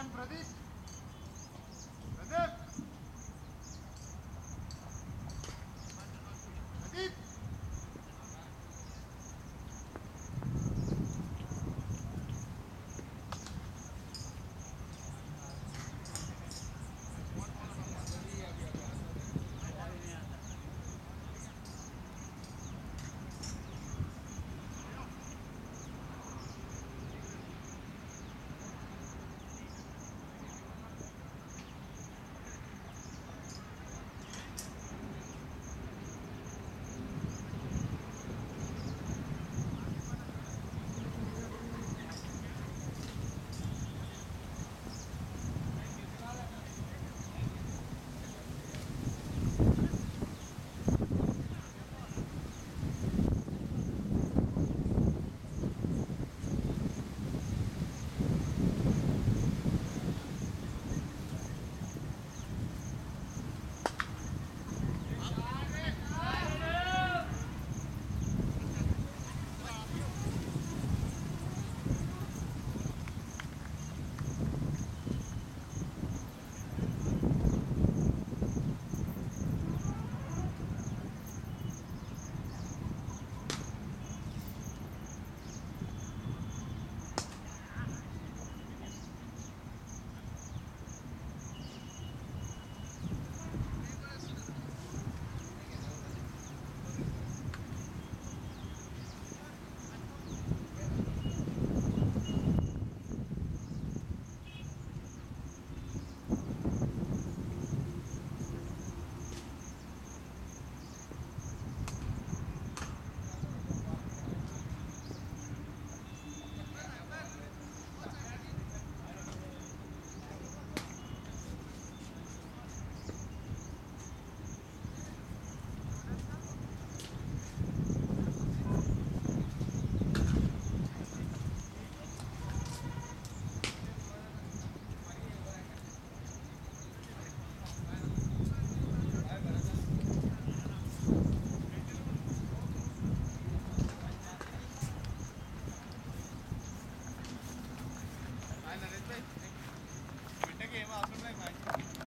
and Pradeep.